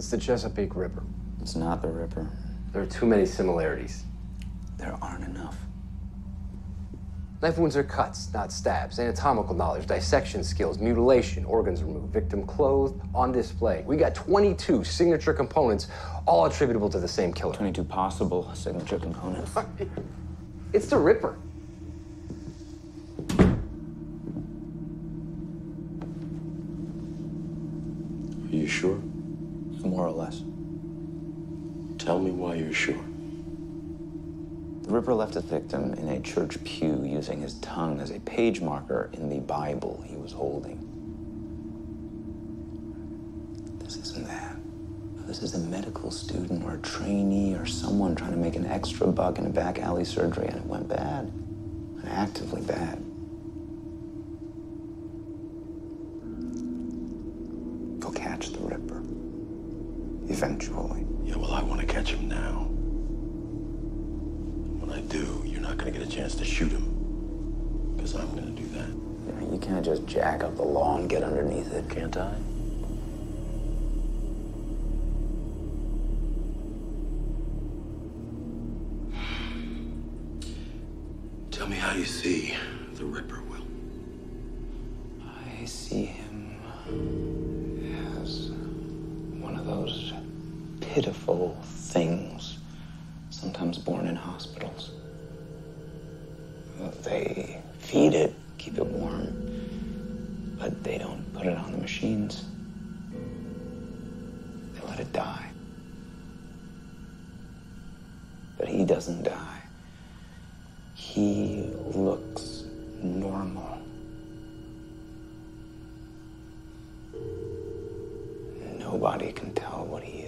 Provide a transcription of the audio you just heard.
It's the Chesapeake Ripper. It's not the Ripper. There are too many similarities. There aren't enough. Knife wounds are cuts, not stabs. Anatomical knowledge, dissection skills, mutilation, organs removed, victim clothed, on display. We got 22 signature components, all attributable to the same killer. 22 possible signature components. It's the Ripper. Are you sure? More or less. Tell me why you're sure. The Ripper left his victim in a church pew using his tongue as a page marker in the Bible he was holding. This isn't that. This is a medical student or a trainee or someone trying to make an extra buck in a back alley surgery and it went bad. And actively bad. Go catch the Ripper. Eventually. Yeah, well, I want to catch him now. When I do, you're not going to get a chance to shoot him. Because I'm going to do that. You, you can't just jack up the law and get underneath it. Can't I? Tell me how you see the Ripper, Will. I see him pitiful things, sometimes born in hospitals. They feed it, keep it warm, but they don't put it on the machines. They let it die. But he doesn't die. He looks normal. Nobody can tell what he